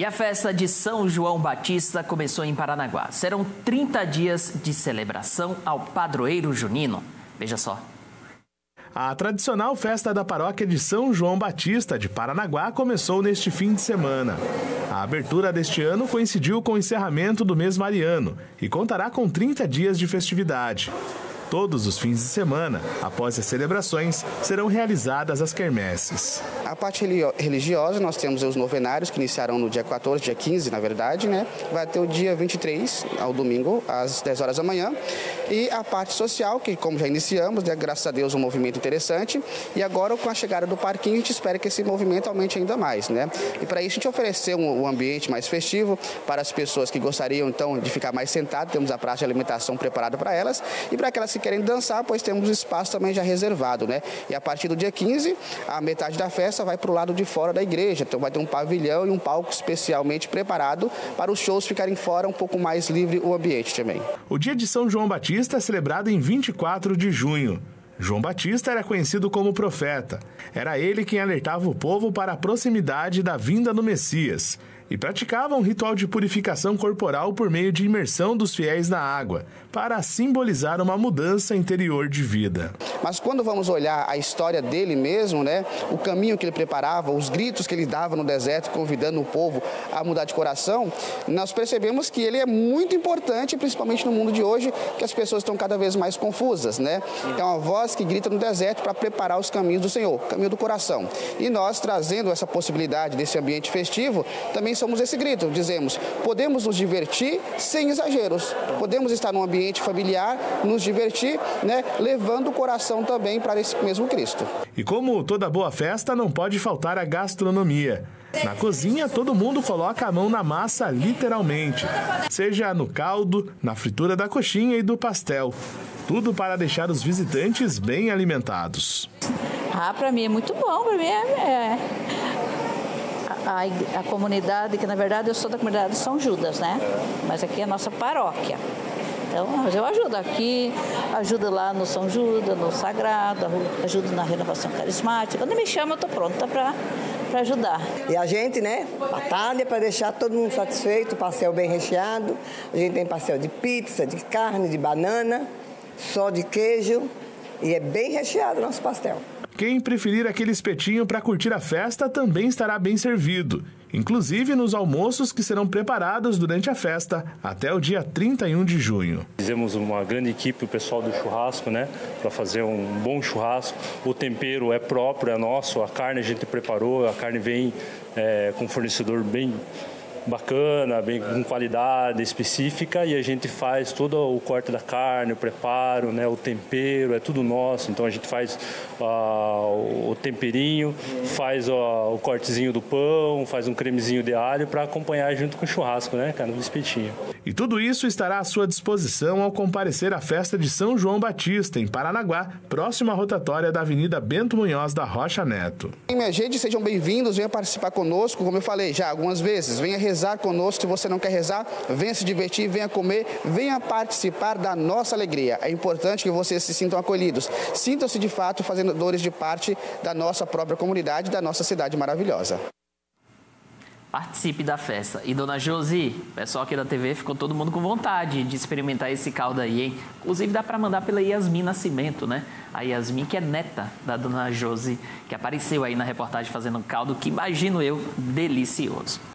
E a festa de São João Batista começou em Paranaguá. Serão 30 dias de celebração ao padroeiro junino. Veja só. A tradicional festa da paróquia de São João Batista de Paranaguá começou neste fim de semana. A abertura deste ano coincidiu com o encerramento do mês mariano e contará com 30 dias de festividade. Todos os fins de semana, após as celebrações, serão realizadas as quermesses. A parte religiosa, nós temos os novenários que iniciarão no dia 14, dia 15, na verdade, né? Vai ter o dia 23, ao domingo, às 10 horas da manhã. E a parte social, que como já iniciamos, né? graças a Deus, um movimento interessante. E agora, com a chegada do parquinho, a gente espera que esse movimento aumente ainda mais, né? E para isso, a gente oferecer um, um ambiente mais festivo para as pessoas que gostariam, então, de ficar mais sentadas. Temos a praça de alimentação preparada para elas. E para aquelas que querem dançar, pois temos espaço também já reservado, né? E a partir do dia 15, a metade da festa vai para o lado de fora da igreja. Então vai ter um pavilhão e um palco especialmente preparado para os shows ficarem fora, um pouco mais livre o ambiente também. O dia de São João Batista é celebrado em 24 de junho. João Batista era conhecido como profeta. Era ele quem alertava o povo para a proximidade da vinda do Messias e praticava um ritual de purificação corporal por meio de imersão dos fiéis na água, para simbolizar uma mudança interior de vida. Mas quando vamos olhar a história dele mesmo, né, o caminho que ele preparava, os gritos que ele dava no deserto, convidando o povo a mudar de coração, nós percebemos que ele é muito importante, principalmente no mundo de hoje, que as pessoas estão cada vez mais confusas, né? É uma voz que grita no deserto para preparar os caminhos do Senhor, caminho do coração. E nós trazendo essa possibilidade desse ambiente festivo, também somos esse grito, dizemos, podemos nos divertir sem exageros, podemos estar num ambiente familiar, nos divertir, né, levando o coração também para esse mesmo Cristo. E como toda boa festa, não pode faltar a gastronomia. Na cozinha, todo mundo coloca a mão na massa, literalmente. Seja no caldo, na fritura da coxinha e do pastel. Tudo para deixar os visitantes bem alimentados. Ah, para mim é muito bom. Para mim é, é a, a, comunidade, que na verdade eu sou da comunidade de São Judas, né? Mas aqui é a nossa paróquia. Então, eu ajudo aqui, ajudo lá no São Judas, no Sagrado, ajudo na renovação carismática. Quando me chama, eu estou pronta para para ajudar. E a gente, né, batalha para deixar todo mundo satisfeito, pastel bem recheado. A gente tem pastel de pizza, de carne, de banana, só de queijo e é bem recheado o nosso pastel. Quem preferir aquele espetinho para curtir a festa também estará bem servido, inclusive nos almoços que serão preparados durante a festa até o dia 31 de junho. Fizemos uma grande equipe, o pessoal do churrasco, né, para fazer um bom churrasco. O tempero é próprio, é nosso, a carne a gente preparou, a carne vem é, com um fornecedor bem bacana, bem com qualidade específica e a gente faz todo o corte da carne, o preparo, né, o tempero, é tudo nosso. Então a gente faz uh, o temperinho, faz uh, o cortezinho do pão, faz um cremezinho de alho para acompanhar junto com o churrasco, né, cara, no espetinho. E tudo isso estará à sua disposição ao comparecer à festa de São João Batista, em Paranaguá, próxima rotatória da Avenida Bento Munhoz da Rocha Neto. Gente, sejam bem-vindos, venha participar conosco, como eu falei já algumas vezes, venha rezar conosco. Se você não quer rezar, venha se divertir, venha comer, venha participar da nossa alegria. É importante que vocês se sintam acolhidos. Sintam-se de fato fazendo dores de parte da nossa própria comunidade, da nossa cidade maravilhosa. Participe da festa. E dona Josi, pessoal aqui da TV ficou todo mundo com vontade de experimentar esse caldo aí, hein? Inclusive dá para mandar pela Yasmin Nascimento, né? A Yasmin que é neta da dona Josi, que apareceu aí na reportagem fazendo caldo, que imagino eu, delicioso.